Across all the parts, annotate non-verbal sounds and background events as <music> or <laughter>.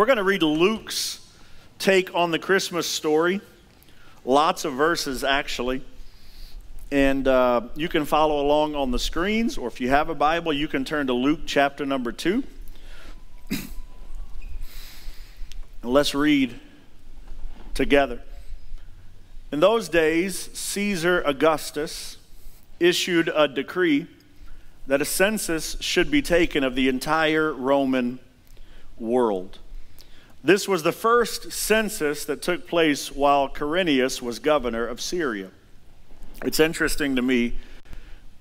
we're going to read Luke's take on the Christmas story. Lots of verses, actually. And uh, you can follow along on the screens, or if you have a Bible, you can turn to Luke chapter number 2. and let's read together. In those days, Caesar Augustus issued a decree that a census should be taken of the entire Roman world. This was the first census that took place while Quirinius was governor of Syria. It's interesting to me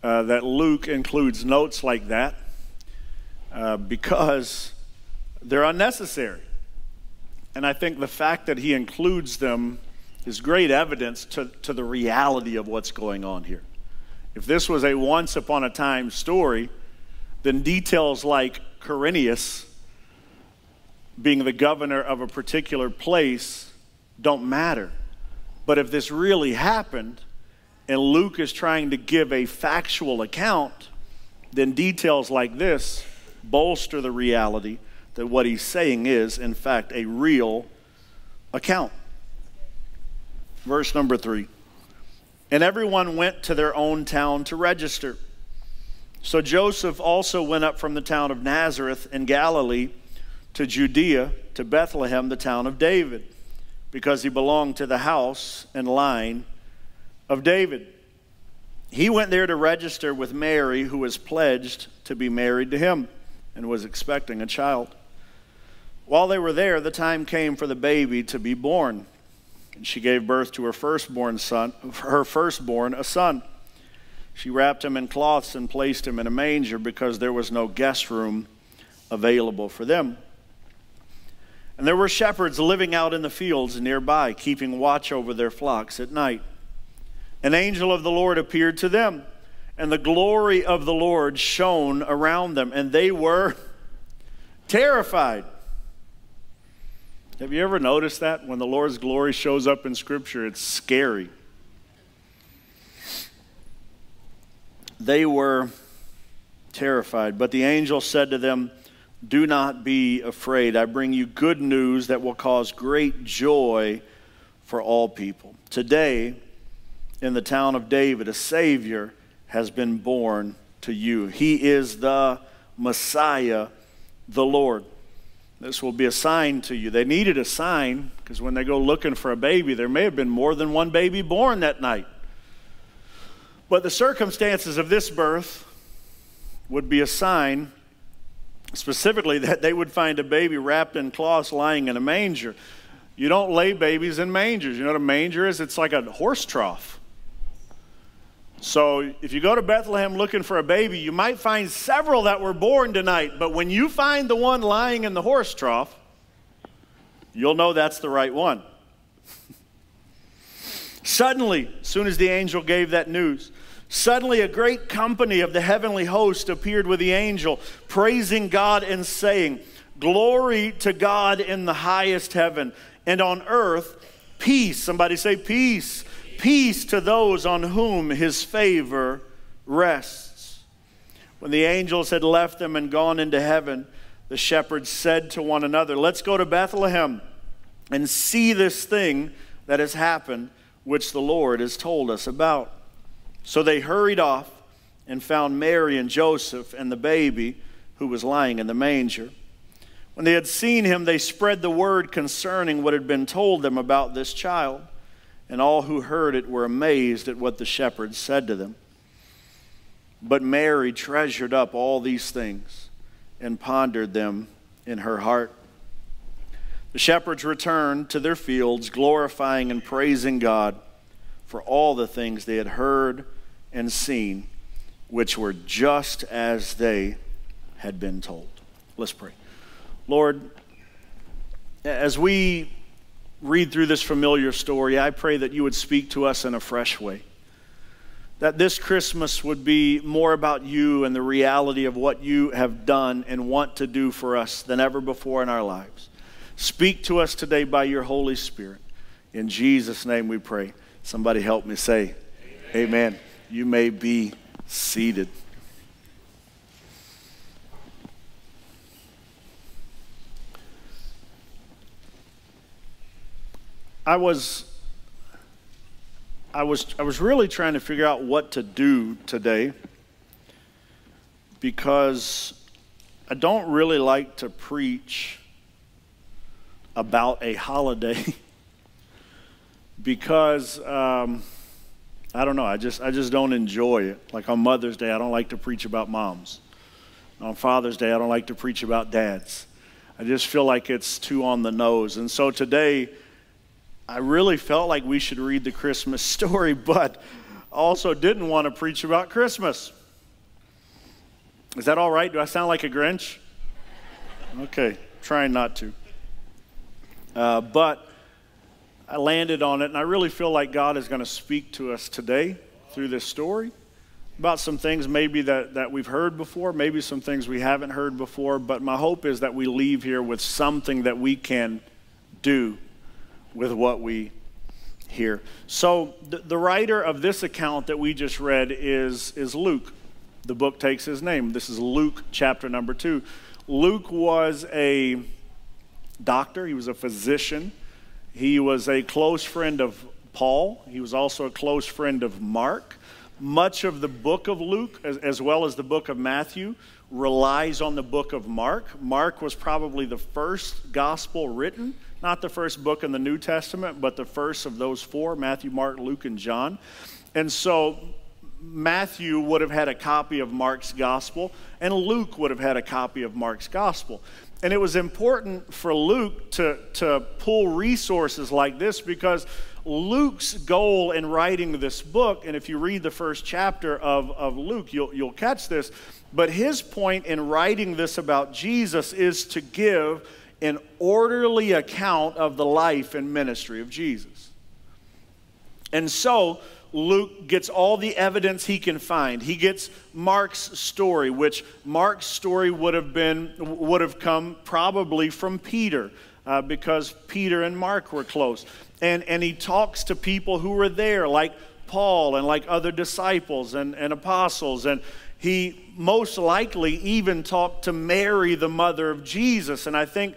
uh, that Luke includes notes like that uh, because they're unnecessary. And I think the fact that he includes them is great evidence to, to the reality of what's going on here. If this was a once upon a time story, then details like Quirinius being the governor of a particular place don't matter. But if this really happened, and Luke is trying to give a factual account, then details like this bolster the reality that what he's saying is, in fact, a real account. Verse number three. And everyone went to their own town to register. So Joseph also went up from the town of Nazareth in Galilee to Judea, to Bethlehem, the town of David, because he belonged to the house and line of David. He went there to register with Mary, who was pledged to be married to him and was expecting a child. While they were there, the time came for the baby to be born. And she gave birth to her firstborn son, her firstborn, a son. She wrapped him in cloths and placed him in a manger because there was no guest room available for them. And there were shepherds living out in the fields nearby, keeping watch over their flocks at night. An angel of the Lord appeared to them, and the glory of the Lord shone around them, and they were <laughs> terrified. Have you ever noticed that? When the Lord's glory shows up in Scripture, it's scary. They were terrified, but the angel said to them, Do not be afraid. I bring you good news that will cause great joy for all people. Today, in the town of David, a Savior has been born to you. He is the Messiah, the Lord. This will be a sign to you. They needed a sign because when they go looking for a baby, there may have been more than one baby born that night. But the circumstances of this birth would be a sign, specifically, that they would find a baby wrapped in cloths lying in a manger. You don't lay babies in mangers. You know what a manger is? It's like a horse trough. So if you go to Bethlehem looking for a baby, you might find several that were born tonight. But when you find the one lying in the horse trough, you'll know that's the right one. <laughs> suddenly, as soon as the angel gave that news, suddenly a great company of the heavenly host appeared with the angel, praising God and saying, Glory to God in the highest heaven, and on earth, peace. Somebody say, Peace peace to those on whom his favor rests. When the angels had left them and gone into heaven, the shepherds said to one another, Let's go to Bethlehem and see this thing that has happened, which the Lord has told us about. So they hurried off and found Mary and Joseph and the baby who was lying in the manger. When they had seen him, they spread the word concerning what had been told them about this child and all who heard it were amazed at what the shepherds said to them. But Mary treasured up all these things and pondered them in her heart. The shepherds returned to their fields, glorifying and praising God for all the things they had heard and seen, which were just as they had been told. Let's pray. Lord, as we read through this familiar story, I pray that you would speak to us in a fresh way. That this Christmas would be more about you and the reality of what you have done and want to do for us than ever before in our lives. Speak to us today by your Holy Spirit. In Jesus' name we pray. Somebody help me say, Amen. Amen. You may be seated. I was I was I was really trying to figure out what to do today because I don't really like to preach about a holiday <laughs> because um, I don't know. I just I just don't enjoy it. Like on Mother's Day, I don't like to preach about moms. On Father's Day, I don't like to preach about dads. I just feel like it's too on the nose. And so today, I really felt like we should read the Christmas <laughs> story, but also didn't want to preach about Christmas. Is that all right? Do I sound like a Grinch? Okay, trying not to. Uh, but I landed on it, and I really feel like God is going to speak to us today through this story about some things maybe that, that we've heard before, maybe some things we haven't heard before, but my hope is that we leave here with something that we can do with what we hear. So, the, the writer of this account that we just read is, is Luke. The book takes his name. This is Luke chapter number two. Luke was a doctor, he was a physician. He was a close friend of Paul. He was also a close friend of Mark. Much of the book of Luke, as, as, well as the book of Matthew, relies on the book of Mark. Mark was probably the first gospel written, not the first book in the New Testament, but the first of those four Matthew, Mark, Luke, and John. And so Matthew would have had a copy of Mark's gospel, and Luke would have had a copy of Mark's gospel. And it was important for Luke to, to pull resources like this because Luke's goal in writing this book, and if you read the first chapter of, of Luke, you'll, you'll catch this, but his point in writing this about Jesus is to give an orderly account of the life and ministry of Jesus. And so, Luke gets all the evidence he can find. He gets Mark's story, which Mark's story would have been would have come probably from Peter, uh, because Peter and Mark were close. And and he talks to people who were there, like Paul and like other disciples and, and apostles. And he most likely even talked to Mary, the mother of Jesus. And I think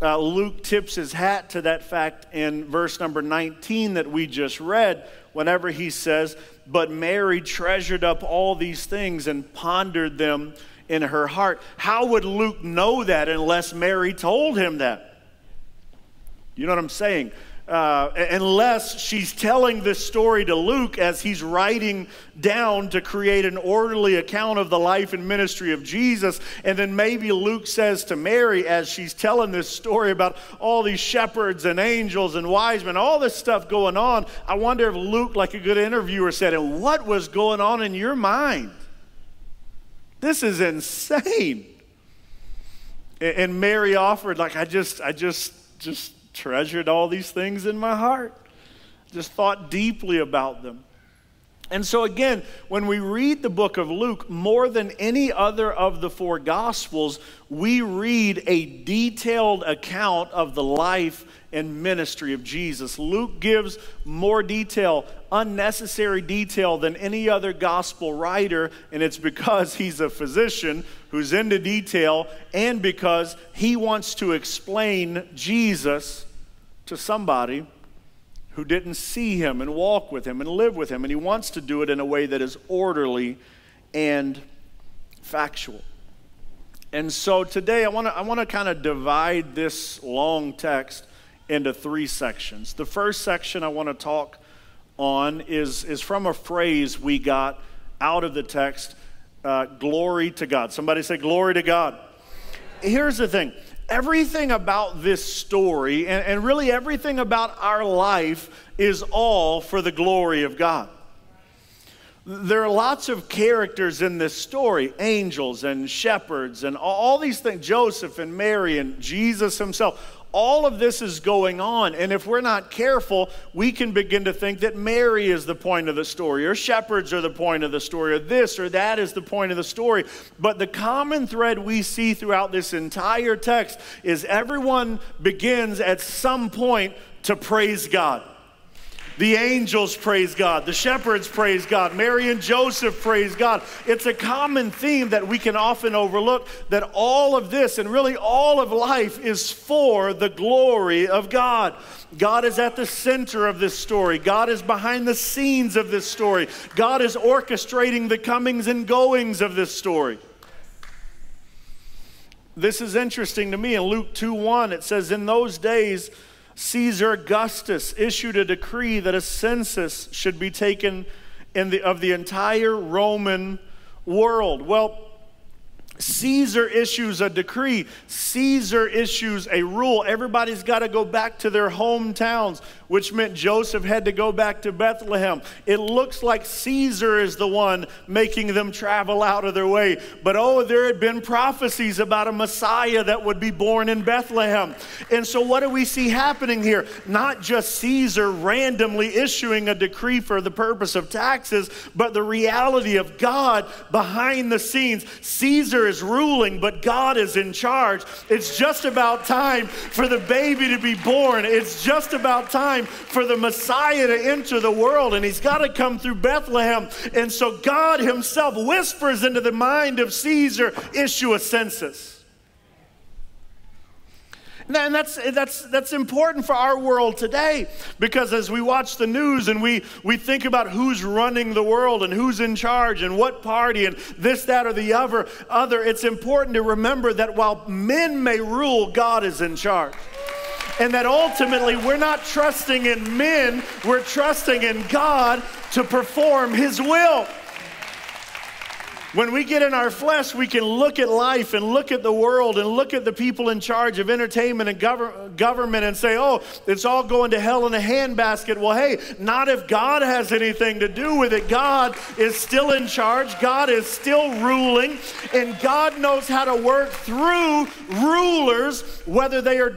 uh, Luke tips his hat to that fact in verse number 19 that we just read, whenever he says, But Mary treasured up all these things and pondered them in her heart. How would Luke know that unless Mary told him that? You know what I'm saying? Uh, unless she's telling this story to Luke as he's writing down to create an orderly account of the life and ministry of Jesus. And then maybe Luke says to Mary, as she's telling this story about all these shepherds and angels and wise men, all this stuff going on, I wonder if Luke, like a good interviewer, said, And what was going on in your mind? This is insane. And Mary offered, like, I just, I just, just treasured all these things in my heart, just thought deeply about them. And so, again, when we read the book of Luke, more than any other of the four gospels, we read a detailed account of the life and ministry of Jesus. Luke gives more detail, unnecessary detail, than any other gospel writer, and it's because he's a physician who's into detail and because he wants to explain Jesus to somebody who didn't see him and walk with him and live with him. And he wants to do it in a way that is orderly and factual. And so today I want to I want to kind of divide this long text into three sections. The first section I want to talk on is, is from a phrase we got out of the text uh, glory to God. Somebody say, Glory to God. Here's the thing everything about this story and, and really everything about our life is all for the glory of God. There are lots of characters in this story angels and shepherds and all these things, Joseph and Mary and Jesus himself all of this is going on. And if we're not careful, we can begin to think that Mary is the point of the story, or shepherds are the point of the story, or this or that is the point of the story. But the common thread we see throughout this entire text is everyone begins at some point to praise God. The angels praise God. The shepherds praise God. Mary and Joseph praise God. It's a common theme that we can often overlook that all of this and really all of life is for the glory of God. God is at the center of this story. God is behind the scenes of this story. God is orchestrating the comings and goings of this story. This is interesting to me. In Luke 2 1, it says, In those days, Caesar Augustus issued a decree that a census should be taken in the, of the entire Roman world. Well, Caesar issues a decree. Caesar issues a rule. Everybody's got to go back to their hometowns, which meant Joseph had to go back to Bethlehem. It looks like Caesar is the one making them travel out of their way. But oh, there had been prophecies about a Messiah that would be born in Bethlehem. And so, what do we see happening here? Not just Caesar randomly issuing a decree for the purpose of taxes, but the reality of God behind the scenes. Caesar is ruling, but God is in charge. It's just about time for the baby to be born. It's just about time for the Messiah to enter the world, and he's got to come through Bethlehem. And so God himself whispers into the mind of Caesar issue a census. And that's, that's, that's important for our world today because as we watch the news and we, we think about who's running the world and who's in charge and what party and this, that, or the other, other it's important to remember that while men may rule, God is in charge and that ultimately we're not trusting in men, we're trusting in God to perform His will. When we get in our flesh, we can look at life and look at the world and look at the people in charge of entertainment and gov- government and say, oh, it's all going to hell in a handbasket. Well, hey, not if God has anything to do with it. God is still in charge, God is still ruling, and God knows how to work through rulers, whether they are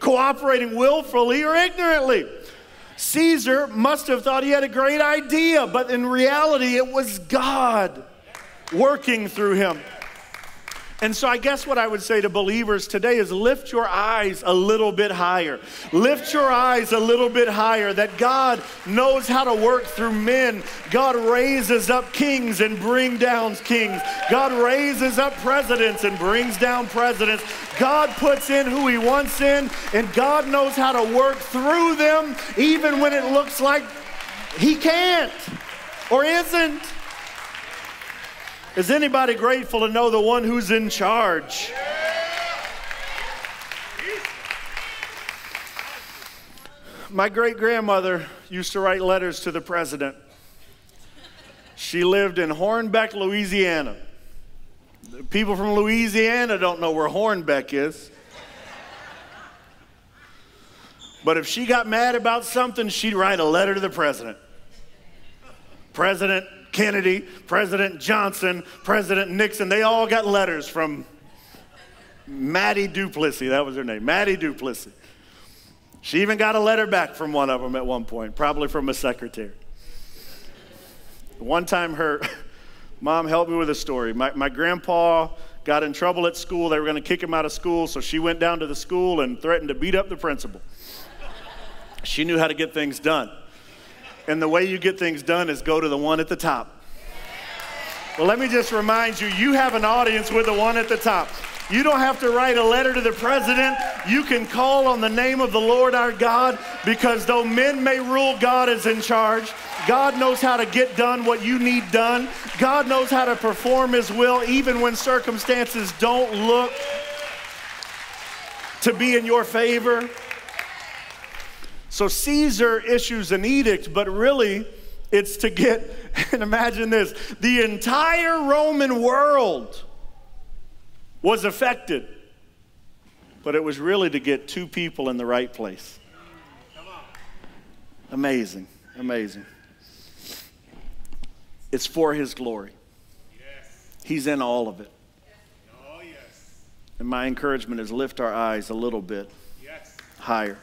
cooperating willfully or ignorantly. Caesar must have thought he had a great idea, but in reality, it was God working through him. And so, I guess what I would say to believers today is lift your eyes a little bit higher. Lift your eyes a little bit higher that God knows how to work through men. God raises up kings and brings down kings. God raises up presidents and brings down presidents. God puts in who He wants in, and God knows how to work through them even when it looks like He can't or isn't. Is anybody grateful to know the one who's in charge? My great grandmother used to write letters to the president. She lived in Hornbeck, Louisiana. People from Louisiana don't know where Hornbeck is. But if she got mad about something, she'd write a letter to the president. President, Kennedy, President Johnson, President Nixon, they all got letters from Maddie Duplessis. That was her name, Maddie Duplessis. She even got a letter back from one of them at one point, probably from a secretary. One time, her <laughs> mom helped me with a story. My, my grandpa got in trouble at school. They were going to kick him out of school, so she went down to the school and threatened to beat up the principal. She knew how to get things done. And the way you get things done is go to the one at the top. Well, let me just remind you you have an audience with the one at the top. You don't have to write a letter to the president. You can call on the name of the Lord our God because though men may rule, God is in charge. God knows how to get done what you need done. God knows how to perform His will even when circumstances don't look to be in your favor. So Caesar issues an edict, but really it's to get, <laughs> and imagine this the entire Roman world was affected, but it was really to get two people in the right place. Amazing, amazing. It's for his glory. He's in all of it. And my encouragement is lift our eyes a little bit higher.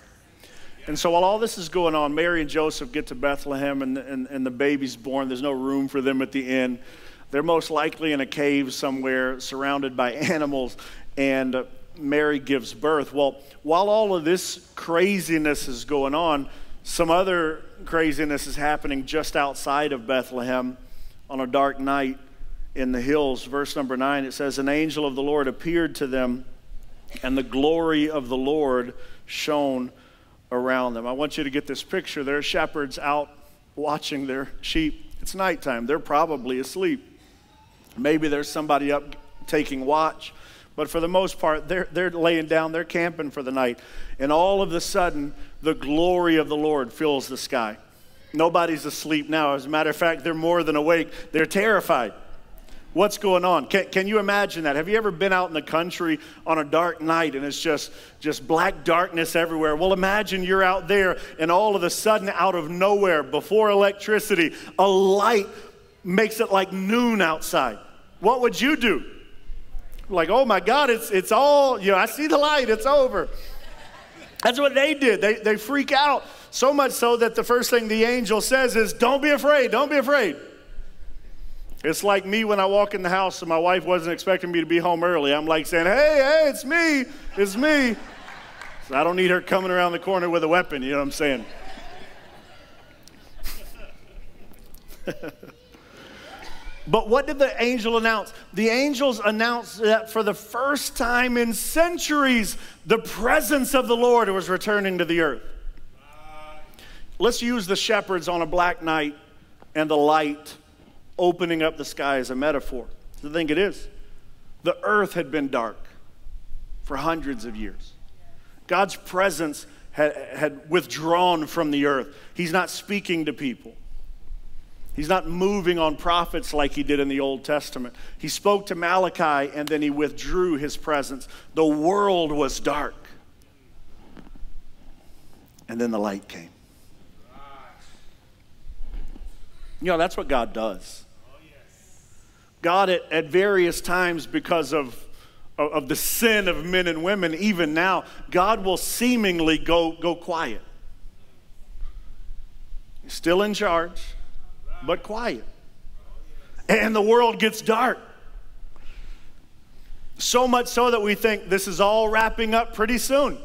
And so while all this is going on, Mary and Joseph get to Bethlehem and, and, and the baby's born. There's no room for them at the inn. They're most likely in a cave somewhere surrounded by <laughs> animals, and uh, Mary gives birth. Well, while all of this craziness is going on, Some other craziness is happening just outside of Bethlehem on a dark night in the hills. Verse number nine, it says, An angel of the Lord appeared to them, and the glory of the Lord shone around them. I want you to get this picture. There are shepherds out watching their sheep. It's nighttime. They're probably asleep. Maybe there's somebody up taking watch. But for the most part, they're, they're laying down, they're camping for the night. And all of a sudden, the glory of the Lord fills the sky. Nobody's asleep now. As a matter of fact, they're more than awake. They're terrified. What's going on? Can, can you imagine that? Have you ever been out in the country on a dark night and it's just, just black darkness everywhere? Well, imagine you're out there and all of a sudden, out of nowhere, before electricity, a light makes it like noon outside. What would you do? Like, oh my God, it's, it's all, you know, I see the light, it's over. That's what they did. They, they freak out so much so that the first thing the angel says is, Don't be afraid, don't be afraid. It's like me when I walk in the house and my wife wasn't expecting me to be home early. I'm like saying, Hey, hey, it's me, it's me. So I don't need her coming around the corner with a weapon, you know what I'm saying? <laughs> But what did the angel announce? The angels announced that for the first time in centuries, the presence of the Lord was returning to the earth. Let's use the shepherds on a black night and the light opening up the sky as a metaphor. I think it is. The earth had been dark for hundreds of years. God's presence had, had withdrawn from the earth. He's not speaking to people. He's not moving on prophets like he did in the Old Testament. He spoke to Malachi and then he withdrew his presence. The world was dark. And then the light came. You know, that's what God does. God, at, at various times, because of, of, of the sin of men and women, even now, God will seemingly go, go quiet. Still in charge but quiet. And the world gets dark. So much so that we think this is all wrapping up pretty soon.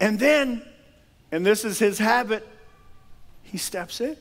And then, and this is his habit, he steps in.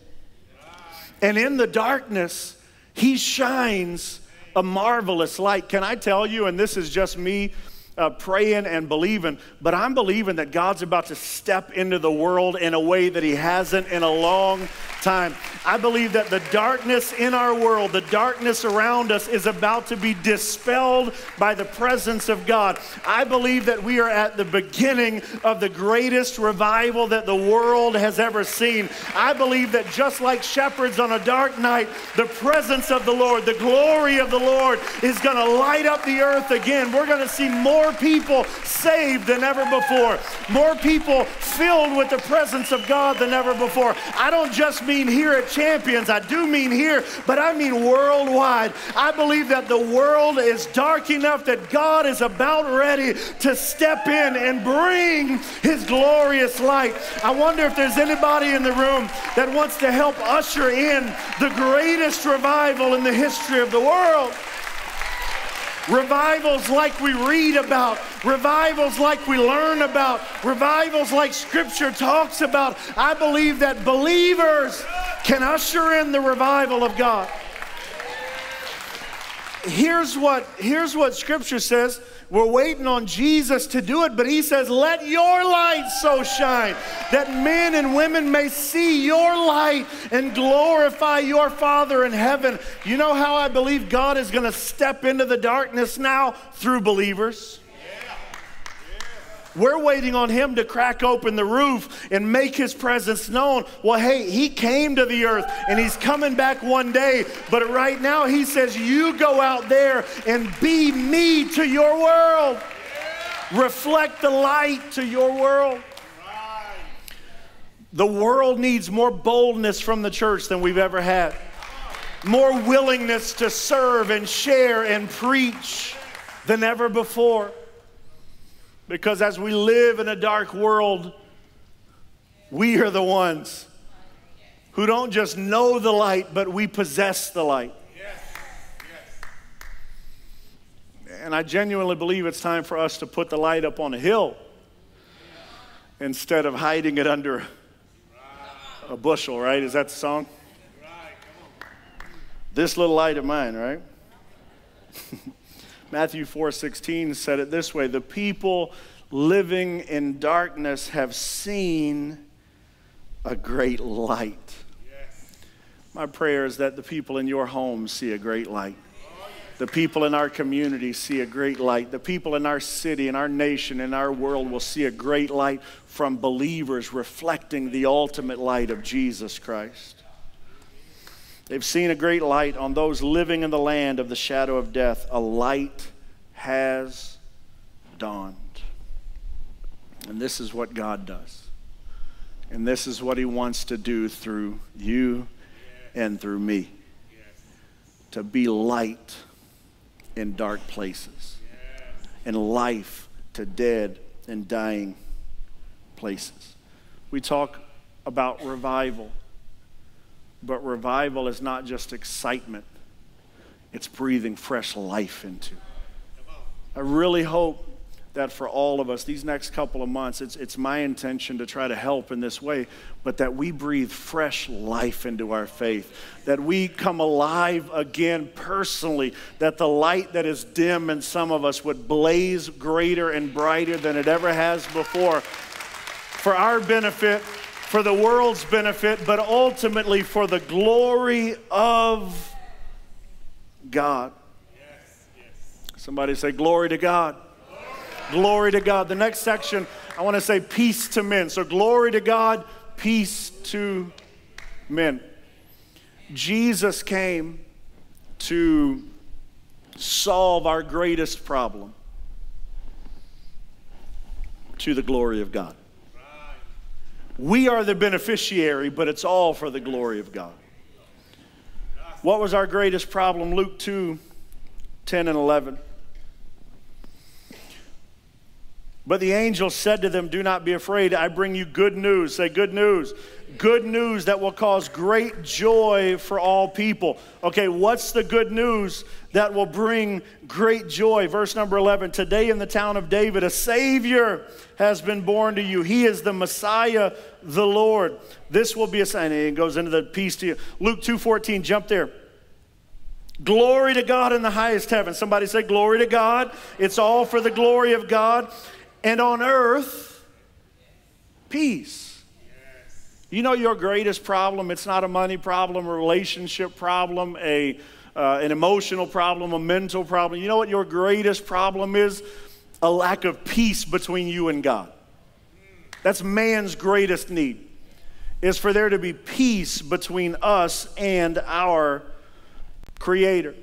And in the darkness, he shines a marvelous light. Can I tell you, and this is just me uh, praying and believing, but I'm believing that God's about to step into the world in a way that He hasn't in a long time. I believe that the darkness in our world, the darkness around us, is about to be dispelled by the presence of God. I believe that we are at the beginning of the greatest revival that the world has ever seen. I believe that just like shepherds on a dark night, the presence of the Lord, the glory of the Lord is going to light up the earth again. We're going to see more more people saved than ever before, more people filled with the presence of God than ever before. I don't just mean here at Champions, I do mean here, but I mean worldwide. I believe that the world is dark enough that God is about ready to step in and bring his glorious light. I wonder if there's anybody in the room that wants to help usher in the greatest revival in the history of the world. Revivals like we read about, revivals like we learn about, revivals like Scripture talks about. I believe that believers can usher in the revival of God. Here's what, here's what Scripture says we're waiting on Jesus to do it, but he says, Let your light so shine that men and women may see your light and glorify your Father in heaven. You know how I believe God is going to step into the darkness now? Through believers. We're waiting on him to crack open the roof and make his presence known. Well, hey, he came to the earth and he's coming back one day. But right now, he says, You go out there and be me to your world. Reflect the light to your world. The world needs more boldness from the church than we've ever had, more willingness to serve and share and preach than ever before. Because as we live in a dark world, we are the ones who don't just know the light, but we possess the light. And I genuinely believe it's time for us to put the light up on a hill instead of hiding it under a bushel, right? Is that the song? This little light of mine, right? <laughs> Matthew 4:16 said it this way, the people living in darkness have seen a great light. Yes. My prayer is that the people in your home see a great light. The people in our community see a great light. The people in our city, in our nation, in our world will see a great light from believers reflecting the ultimate light of Jesus Christ. They've seen a great light on those living in the land of the shadow of death. A light has dawned. And this is what God does. And this is what He wants to do through you and through me to be light in dark places and life to dead and dying places. We talk about revival, but revival is not just excitement, it's breathing fresh life into. I really hope that for all of us, these next couple of months, it's, it's my intention to try to help in this way, but that we breathe fresh life into our faith, that we come alive again personally, that the light that is dim in some of us would blaze greater and brighter than it ever has before. For our benefit, for the world's benefit, but ultimately for the glory of God. Somebody say, Glory to God. Glory to God. The next section, I want to say peace to men. So, glory to God, peace to men. Jesus came to solve our greatest problem to the glory of God. We are the beneficiary, but it's all for the glory of God. What was our greatest problem? Luke 2 10 and 11. But the angel said to them, Do not be afraid. I bring you good news. Say, good news. Good news that will cause great joy for all people. Okay, what's the good news that will bring great joy? Verse number 11 Today in the town of David, a Savior has been born to you. He is the Messiah, the Lord. This will be a sign. And it goes into the peace to you. Luke 2 14, jump there. Glory to God in the highest heaven. Somebody say, Glory to God. It's all for the glory of God and on earth, peace. You know your greatest problem? It's not a money problem, a relationship problem, a, uh, an emotional problem, a mental problem. You know what your greatest problem is? A lack of peace between you and God. That's man's greatest need, is for there to be peace between us and our Creator.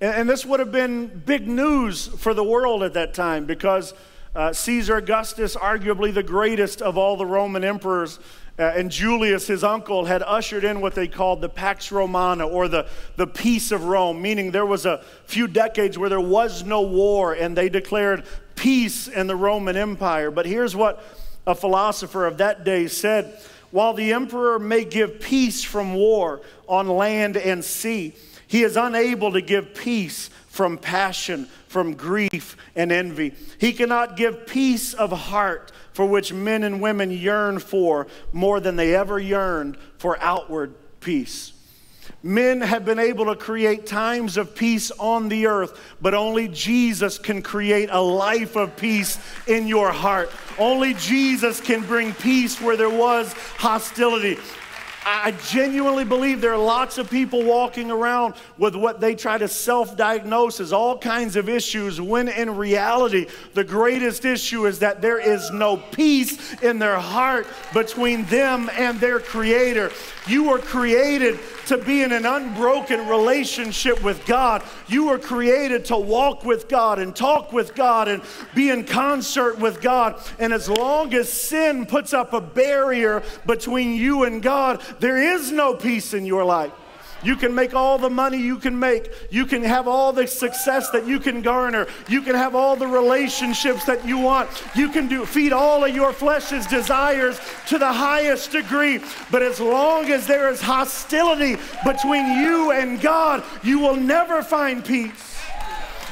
And, and this would have been big news for the world at that time because uh, Caesar Augustus, arguably the greatest of all the Roman emperors, uh, and Julius, his uncle, had ushered in what they called the Pax Romana, or the, the peace of Rome, meaning there was a few decades where there was no war, and they declared peace in the Roman Empire. But here's what a philosopher of that day said While the emperor may give peace from war on land and sea, he is unable to give peace from passion, from grief and envy. He cannot give peace of heart for which men and women yearn for more than they ever yearned for outward peace. Men have been able to create times of peace on the earth, but only Jesus can create a life of peace in your heart. Only Jesus can bring peace where there was hostility. I genuinely believe there are lots of people walking around with what they try to self diagnose as all kinds of issues, when in reality, the greatest issue is that there is no peace in their heart between them and their Creator. You were created to be in an unbroken relationship with God. You were created to walk with God and talk with God and be in concert with God. And as long as sin puts up a barrier between you and God, there is no peace in your life. You can make all the money you can make. You can have all the success that you can garner. You can have all the relationships that you want. You can do feed all of your flesh's desires to the highest degree. But as long as there is hostility between you and God, you will never find peace.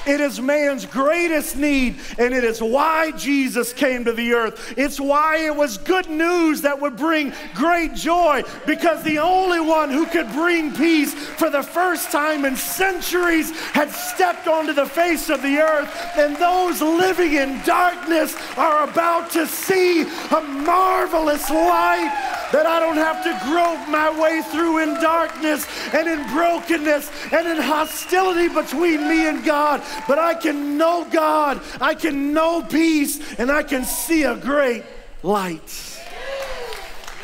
It is man's greatest need, and it is why Jesus came to the earth. It's why it was good news that would bring great joy, because the only one who could bring peace for the first time in centuries had stepped onto the face of the earth, and those living in darkness are about to see a marvelous light that I don't have to grope my way through in darkness and in brokenness and in hostility between me and God, but I can know God, I can know peace, and I can see a great light.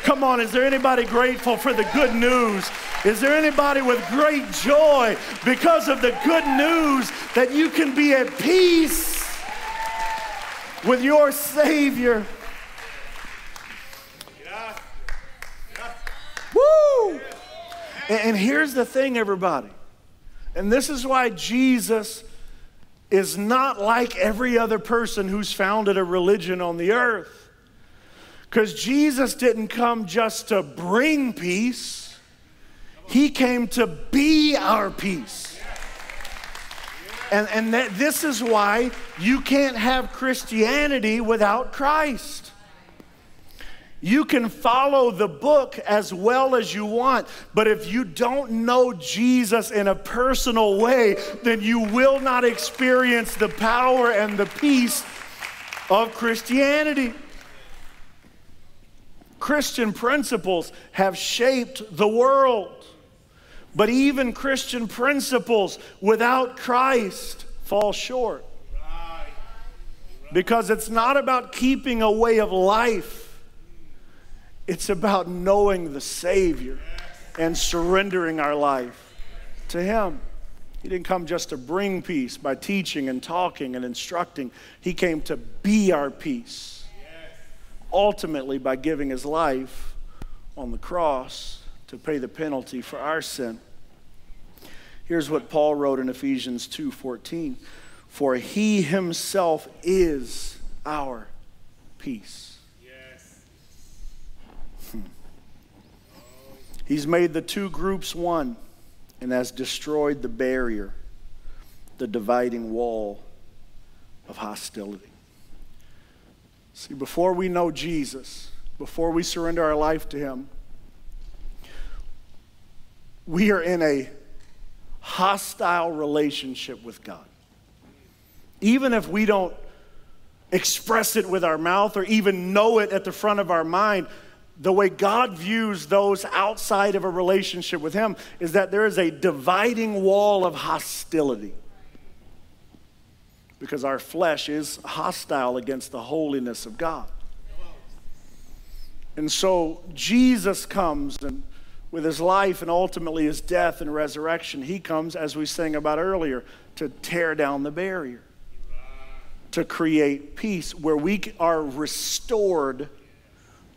Come on, is there anybody grateful for the good news? Is there anybody with great joy because of the good news that you can be at peace with your Savior? Woo! And here's the thing, everybody. And this is why Jesus is not like every other person who's founded a religion on the earth. Because Jesus didn't come just to bring peace, He came to be our peace. And, and that, this is why you can't have Christianity without Christ. You can follow the book as well as you want, but if you don't know Jesus in a personal way, then you will not experience the power and the peace of Christianity. Christian principles have shaped the world, but even Christian principles without Christ fall short. Because it's not about keeping a way of life it's about knowing the Savior and surrendering our life to Him. He didn't come just to bring peace by teaching and talking and instructing, He came to be our peace. Ultimately, by giving His life on the cross to pay the penalty for our sin. Here's what Paul wrote in Ephesians 2:14. For he himself is our peace. He's made the two groups one and has destroyed the barrier, the dividing wall of hostility. See, before we know Jesus, before we surrender our life to Him, we are in a hostile relationship with God. Even if we don't express it with our mouth or even know it at the front of our mind, the way God views those outside of a relationship with Him is that there is a dividing wall of hostility. Because our flesh is hostile against the holiness of God. And so Jesus comes and with his life and ultimately his death and resurrection, he comes, as we sang about earlier, to tear down the barrier, to create peace where we are restored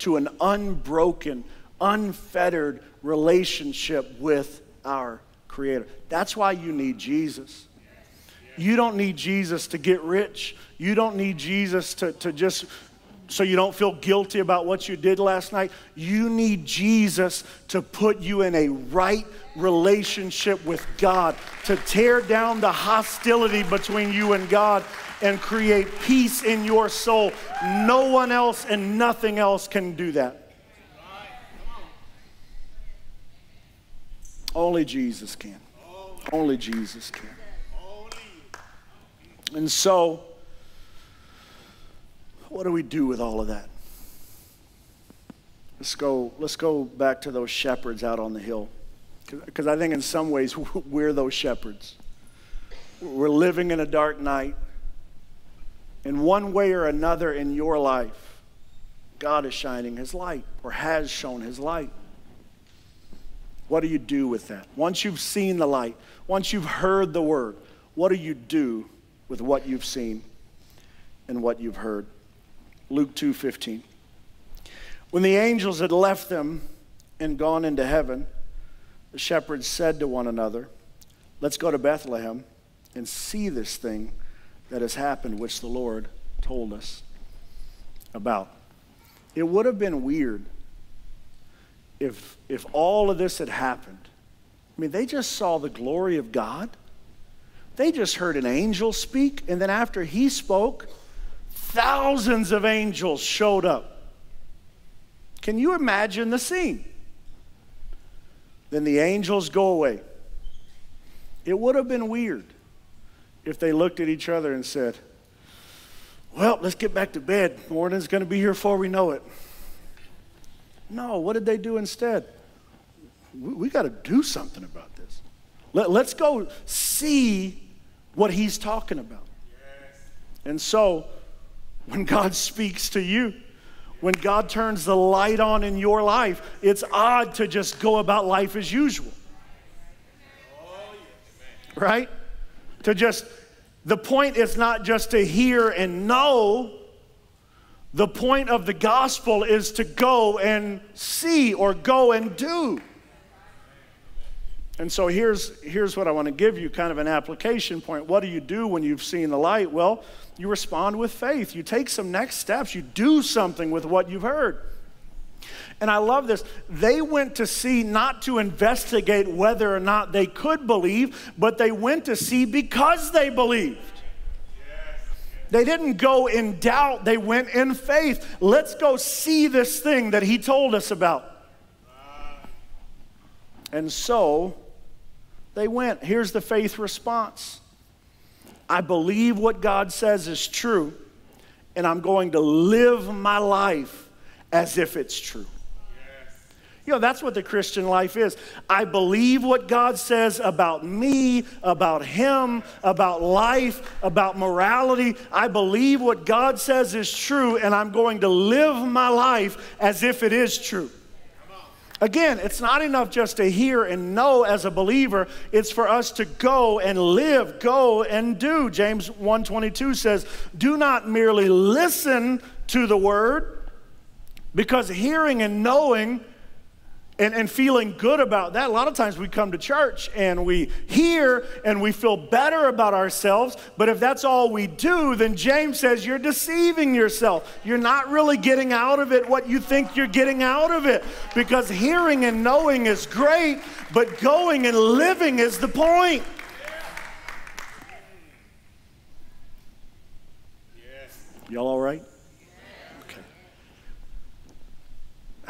to an unbroken, unfettered relationship with our Creator. That's why you need Jesus. You don't need Jesus to get rich. You don't need Jesus to, to just so you don't feel guilty about what you did last night. You need Jesus to put you in a right relationship with God, to tear down the hostility between you and God and create peace in your soul. No one else and nothing else can do that. Only Jesus can. Only Jesus can. And so, what do we do with all of that? Let's go, let's go back to those shepherds out on the hill. Because I think in some ways <laughs> we're those shepherds. We're living in a dark night in one way or another in your life, God is shining his light or has shown his light. What do you do with that? Once you've seen the light, once you've heard the word, what do you do with what you've seen and what you've heard? Luke 2:15. When the angels had left them and gone into heaven, the shepherds said to one another, "Let's go to Bethlehem and see this thing that has happened, which the Lord told us about. It would have been weird if, if all of this had happened. I mean, they just saw the glory of God. they just heard an angel speak, and then after he spoke, thousands of angels showed up. Can you imagine the scene? Then the angels go away. It would have been weird if they looked at each other and said, Well, let's get back to bed. Morning's going to be here before we know it. No, what did they do instead? We, we got to do something about this. Let, let's go see what he's talking about. Yes. And so, when God <laughs> speaks to you, when God turns the light on in your life, it's odd to just go about life as usual. Right? To just, the point is not just to hear and know. The point of the gospel is to go and see or go and do. And so here's, here's what I want to give you kind of an application point. What do you do when you've seen the light? Well, you respond with faith. You take some next steps. You do something with what you've heard. And I love this. They went to see not to investigate whether or not they could believe, but they went to see because they believed. They didn't go in doubt, they went in faith. Let's go see this thing that he told us about. And so they went. Here's the faith response I believe what God says is true, and I'm going to live my life as if it's true. You know, that's what the Christian life is. I believe what God says about me, about Him, about life, about morality. I believe what God says is true, and I'm going to live my life as if it is true. Again, it's not enough just to hear and know as a believer. It's for us to go and live, go and do. James 1:22 says, "Do not merely listen to the word, because hearing and knowing and, and feeling good about that. A lot of times we come to church and we hear and we feel better about ourselves, but if that's all we do, then James says you're deceiving yourself. You're not really getting out of it what you think you're getting out of it because hearing and knowing is great, but going and living is the point. Y'all all right? Okay.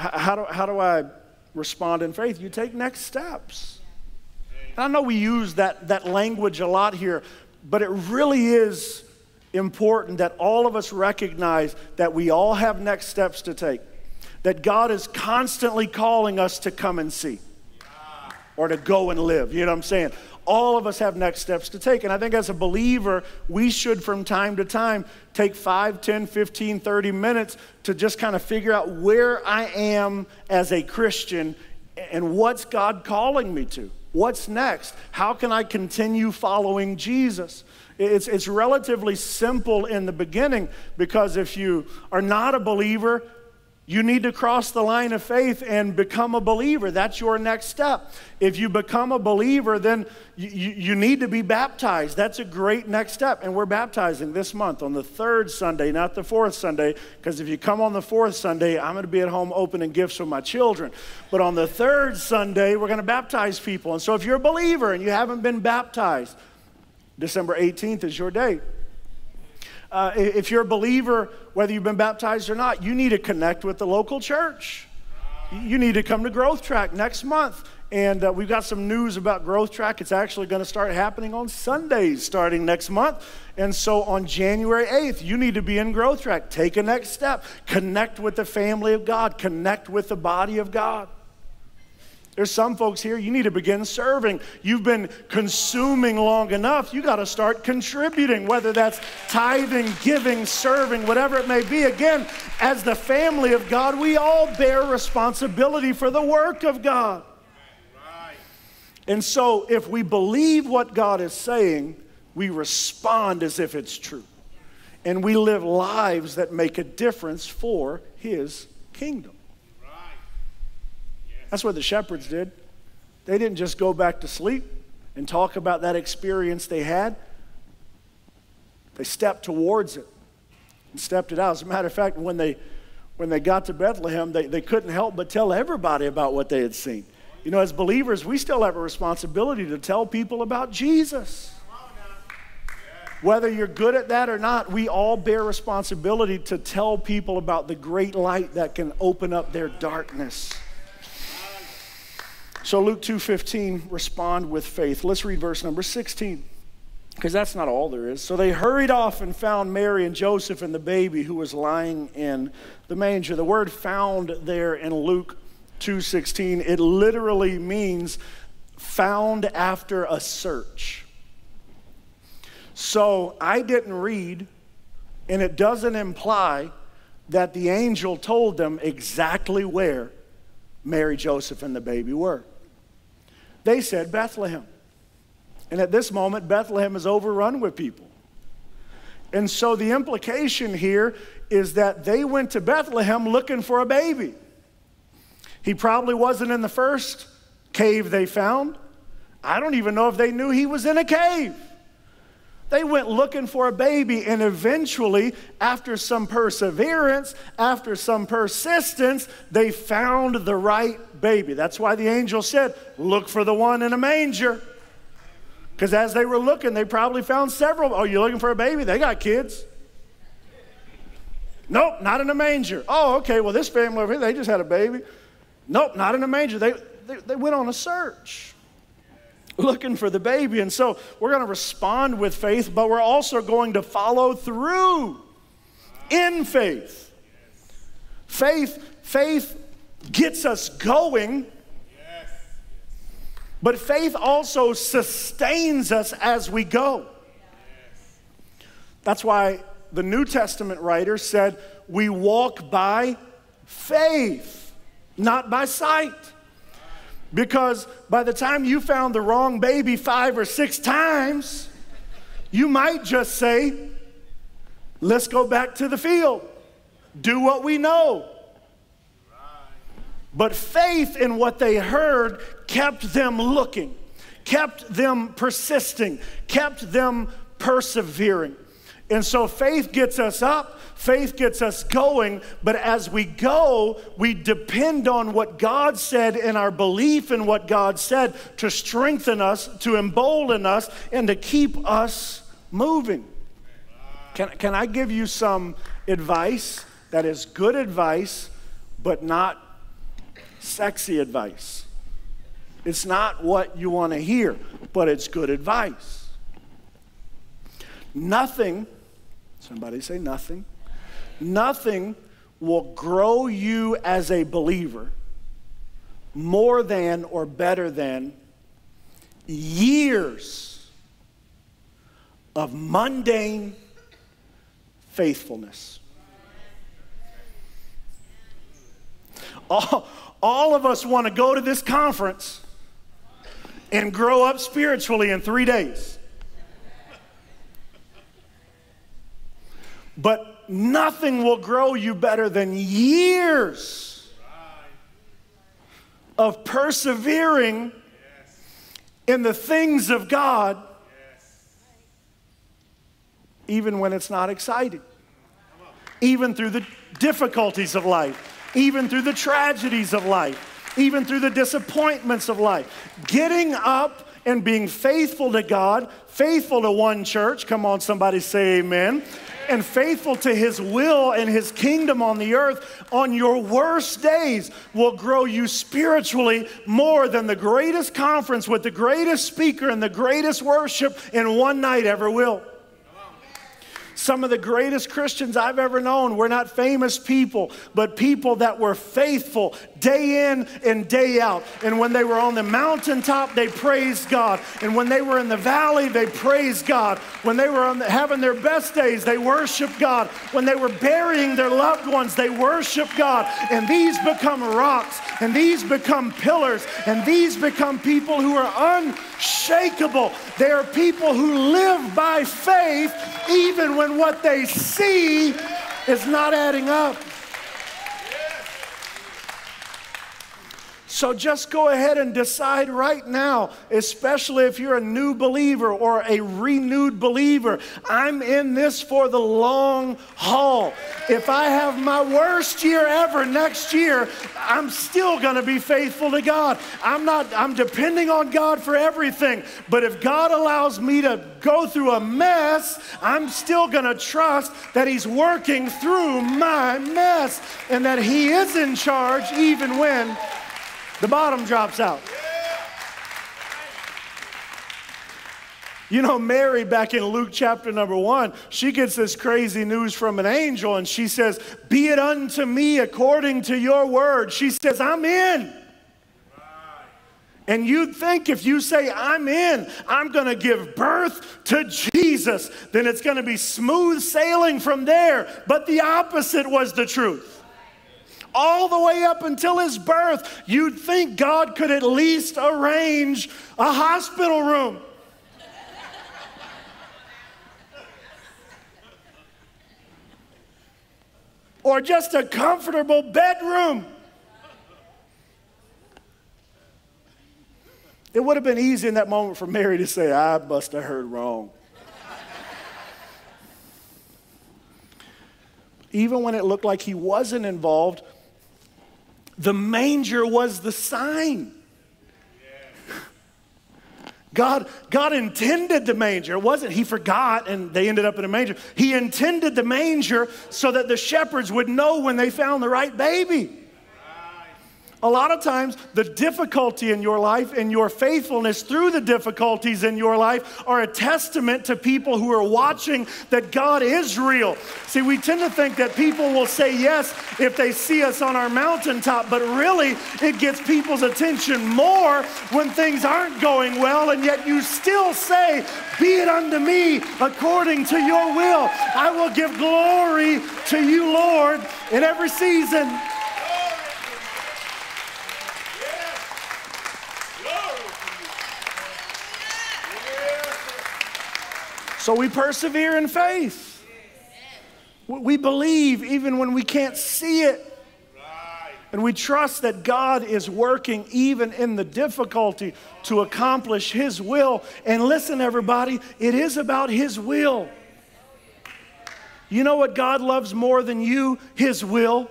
How do, how do I respond in faith, you take next steps. And I know we use that, that language a lot here, but it really is important that all of us recognize that we all have next steps to take. That God is constantly calling us to come and see or to go and live. You know what I'm saying? All of us have next steps to take. And I think as a believer, we should from time to time take 5, 10, 15, 30 minutes to just kind of figure out where I am as a Christian and what's God calling me to. What's next? How can I continue following Jesus? It's, it's relatively simple in the beginning because if you are not a believer, you need to cross the line of faith and become a believer. That's your next step. If you become a believer, then you, you, need to be baptized. That's a great next step. And we're baptizing this month on the third Sunday, not the fourth Sunday, because if you come on the fourth Sunday, I'm going to be at home opening gifts for my children. But on the third Sunday, we're going to baptize people. And so if you're a believer and you haven't been baptized, December 18th is your date. Uh, if you're a believer, whether you've been baptized or not, you need to connect with the local church. You need to come to Growth Track next month. And uh, we've got some news about Growth Track. It's actually going to start happening on Sundays starting next month. And so on January 8th, you need to be in Growth Track. Take a next step. Connect with the family of God, connect with the body of God. There's some folks here, you need to begin serving. You've been consuming long enough. You got to start contributing, whether that's tithing, giving, serving, whatever it may be. Again, as the family of God, we all bear responsibility for the work of God. And so, if we believe what God is saying, we respond as if it's true. And we live lives that make a difference for His kingdom. That's what the shepherds did. They didn't just go back to sleep and talk about that experience they had. They stepped towards it and stepped it out. As a matter of fact, when they, when they got to Bethlehem, they, they couldn't help but tell everybody about what they had seen. You know, as believers, we still have a responsibility to tell people about Jesus. Whether you're good at that or not, we all bear responsibility to tell people about the great light that can open up their darkness. So Luke 2:15 respond with faith. Let's read verse number 16 because that's not all there is. So they hurried off and found Mary and Joseph and the baby who was lying in the manger. The word found there in Luke 2:16 it literally means found after a search. So I didn't read and it doesn't imply that the angel told them exactly where Mary, Joseph and the baby were. They said Bethlehem. And at this moment, Bethlehem is overrun with people. And so the implication here is that they went to Bethlehem looking for a baby. He probably wasn't in the first cave they found. I don't even know if they knew he was in a cave. They went looking for a baby, and eventually, after some perseverance, after some persistence, they found the right baby. That's why the angel said, Look for the one in a manger. Because as they were looking, they probably found several. Oh, you're looking for a baby? They got kids. Nope, not in a manger. Oh, okay, well, this family over here, they just had a baby. Nope, not in a manger. They, they, they went on a search looking for the baby. And so we're going to respond with faith, but we're also going to follow through in faith. Faith, faith gets us going but faith also sustains us as we go. That's why the New Testament writer said, We walk by faith, not by sight. Because by the time you found the wrong baby five or six times, you might just say, Let's go back to the field, do what we know. But faith in what they heard kept them looking, kept them persisting, kept them persevering. And so faith gets us up, faith gets us going, but as we go, we depend on what God said and our belief in what God said to strengthen us, to embolden us, and to keep us moving. Can, can I give you some advice that is good advice, but not sexy advice. It's not what you want to hear, but it's good advice. Nothing, somebody say nothing, nothing will grow you as a believer more than or better than years of mundane faithfulness. All, all of us want to go to this conference and grow up spiritually in three days. But nothing will grow you better than years of persevering in the things of God, even when it's not exciting, even through the difficulties of life even through the tragedies of life, even through the disappointments of life. Getting up and being faithful to God, faithful to one church. Come on, somebody say amen. And faithful to his will and his kingdom on the earth on your worst days will grow you spiritually more than the greatest conference with the greatest speaker and the greatest worship in one night ever will. Some of the greatest Christians I've ever known were not famous people, but people that were faithful day in and day out. And when they were on the mountaintop, they praised God. And when they were in the valley, they praised God. When they were the, having their best days, they worshiped God. When they were burying their loved ones, they worshiped God. And these become rocks, and these become pillars, and these become people who are unshakable. They are people who live by faith even when what they see is not adding up. So just go ahead and decide right now, especially if you're a new believer or a renewed believer. I'm in this for the long haul. If I have my worst year ever next year, I'm still going to be faithful to God. I'm not I'm depending on God for everything. But if God allows me to go through a mess, I'm still going to trust that he's working through my mess and that he is in charge even when the bottom drops out. You know, Mary, back in Luke chapter number one, she gets this crazy news from an angel and she says, Be it unto me according to your word. She says, I'm in. And you'd think if you say, I'm in, I'm going to give birth to Jesus, then it's going to be smooth sailing from there. But the opposite was the truth all the way up until his birth, you'd think God could at least arrange a hospital room. or just a comfortable bedroom. It would have been easy in that moment for Mary to say, I must have heard wrong. Even when it looked like he wasn't involved, the manger was the sign. God, God intended the manger. It wasn't he forgot and they ended up in a manger. He intended the manger so that the shepherds would know when they found the right baby. A lot of times, the difficulty in your life and your faithfulness through the difficulties in your life are a testament to people who are watching that God is real. See, we tend to think that people will say yes if they see us on our mountaintop, but really, it gets people's attention more when things aren't going well, and yet you still say, Be it unto me according to your will. I will give glory to you, Lord, in every season. So we persevere in faith. We believe even when we can't see it. And we trust that God is working even in the difficulty to accomplish His will. And listen, everybody, it is about His will. You know what God loves more than you? His will.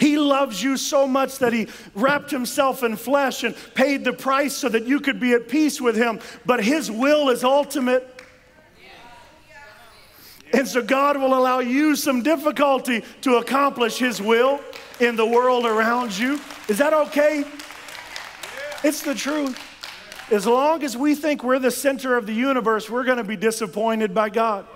He loves you so much that He wrapped Himself in flesh and paid the price so that you could be at peace with Him. But His will is ultimate. And so God will allow you some difficulty to accomplish His will in the world around you. Is that okay? It's the truth. As long as we think we're the center of the universe, we're going to be disappointed by God.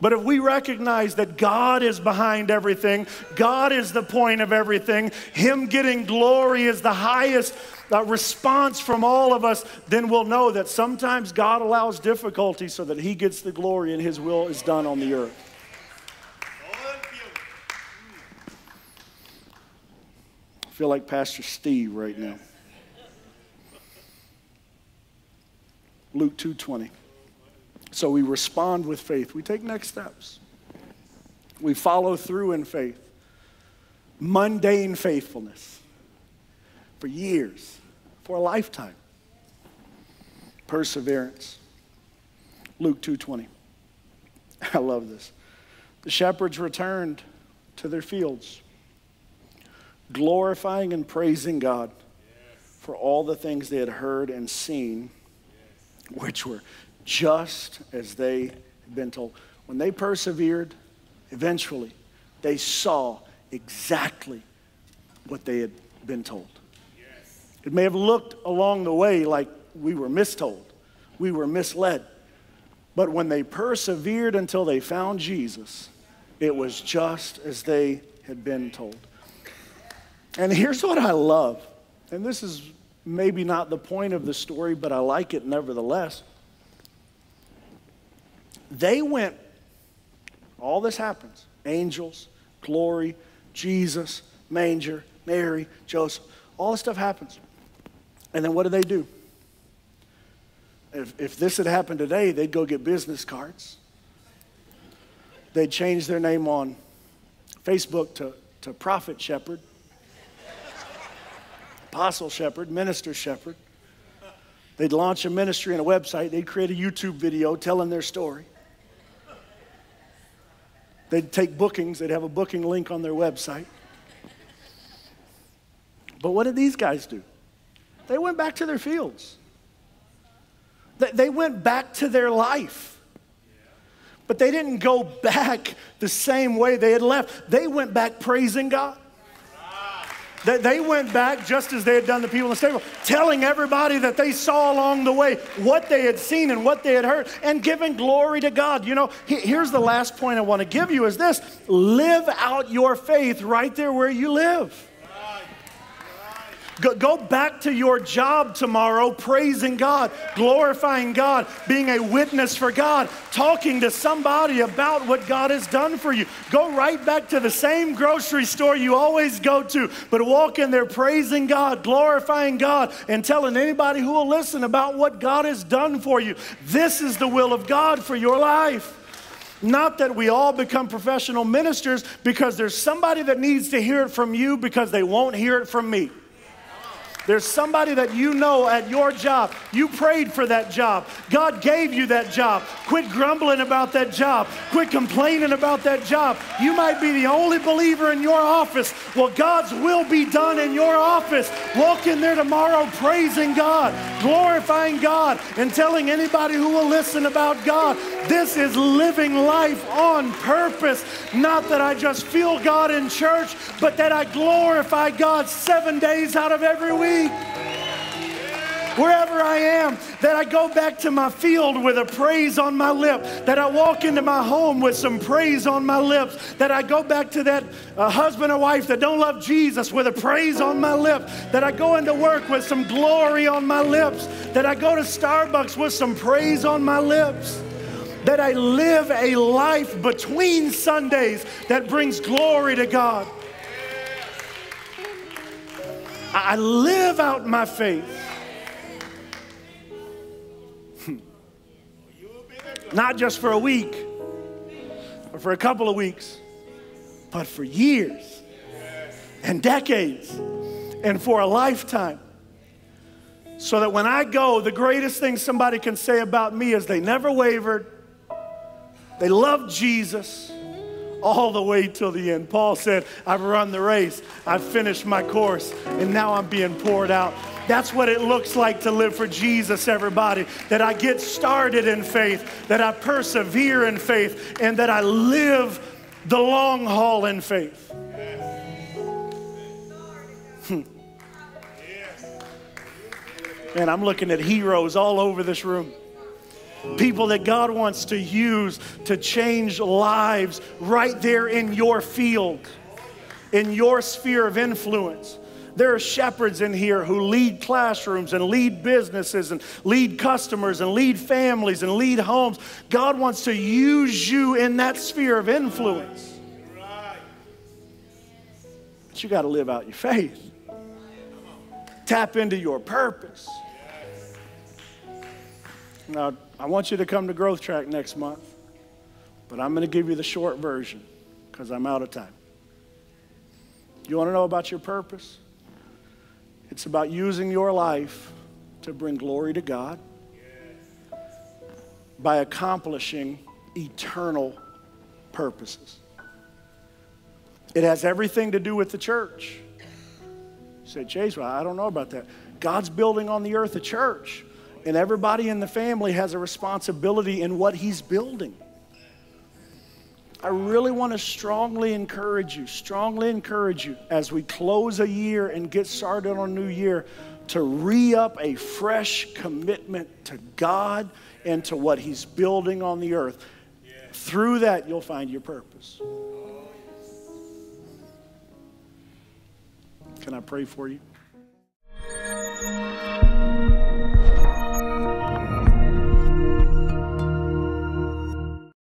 But if we recognize that God is behind everything, God is the point of everything, Him getting glory is the highest uh, response from all of us, then we'll know that sometimes God allows difficulty so that He gets the glory and His will is done on the earth. I feel like Pastor Steve right now. Luke 2:20. So we respond with faith. We take next steps. We follow through in faith. Mundane faithfulness for years, for a lifetime. Perseverance. Luke 2:20. <laughs> I love this. The shepherds returned to their fields, glorifying and praising God for all the things they had heard and seen, which were just as they had been told. When they persevered, eventually they saw exactly what they had been told. It may have looked along the way like we were mistold, we were misled. But when they persevered until they found Jesus, it was just as they had been told. And here's what I love, and this is maybe not the point of the story, but I like it nevertheless. They went, all this happens angels, glory, Jesus, manger, Mary, Joseph, all this stuff happens. And then what do they do? If, if this had happened today, they'd go get business cards. They'd change their name on Facebook to, to Prophet Shepherd. Apostle Shepherd, Minister Shepherd. They'd launch a ministry and a website. They'd create a YouTube video telling their story. They'd take bookings. They'd have a booking link on their website. But what did these guys do? They went back to their fields. They went back to their life. But they didn't go back the same way they had left. They went back praising God. They went back just as they had done the people in the stable, telling everybody that they saw along the way what they had seen and what they had heard and giving glory to God. You know, here's the last point I want to give you is this live out your faith right there where you live. Go, go, back to your job tomorrow praising God, glorifying God, being a witness for God, talking to somebody about what God has done for you. Go right back to the same grocery store you always go to, but walk in there praising God, glorifying God, and telling anybody who will listen about what God has done for you. This is the will of God for your life. Not that we all become professional ministers because there's somebody that needs to hear it from you because they won't hear it from me. There's somebody that you know at your job. You prayed for that job. God gave you that job. Quit grumbling about that job. Quit complaining about that job. You might be the only believer in your office. Well, God's will be done in your office. Walk in there tomorrow praising God, glorifying God, and telling anybody who will listen about God. This is living life on purpose. Not that I just feel God in church, but that I glorify God seven days out of every week week. Wherever I am, that I go back to my field with a praise on my lip, that I walk into my home with some praise on my lips, that I go back to that uh, husband or wife that don't love Jesus with a praise on my lip, that I go into work with some glory on my lips, that I go to Starbucks with some praise on my lips that I live a life between Sundays that brings glory to God. I live out my faith. <laughs> Not just for a week or for a couple of weeks, but for years and decades and for a lifetime. So that when I go, the greatest thing somebody can say about me is they never wavered, they loved Jesus all the way till the end. Paul said, I've run the race, I've finished my course, and now I'm being poured out. That's what it looks like to live for Jesus, everybody. That I get started in faith, that I persevere in faith, and that I live the long haul in faith. Hmm. <laughs> And I'm looking at heroes all over this room people that God wants to use to change lives right there in your field, in your sphere of influence. There are shepherds in here who lead classrooms and lead businesses and lead customers and lead families and lead homes. God wants to use you in that sphere of influence. But you got to live out your faith, tap into your purpose. Now, I want you to come to Growth Track next month, but I'm going to give you the short version because I'm out of time. You want to know about your purpose? It's about using your life to bring glory to God by accomplishing eternal purposes. It has everything to do with the church. You say, Chase, well, I don't know about that. God's building on the earth a church and everybody in the family has a responsibility in what he's building. I really want to strongly encourage you, strongly encourage you as we close a year and get started on a new year to re up a fresh commitment to God and to what He's building on the earth. Through that, you'll find your purpose. Can I pray for you?